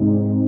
Thank you.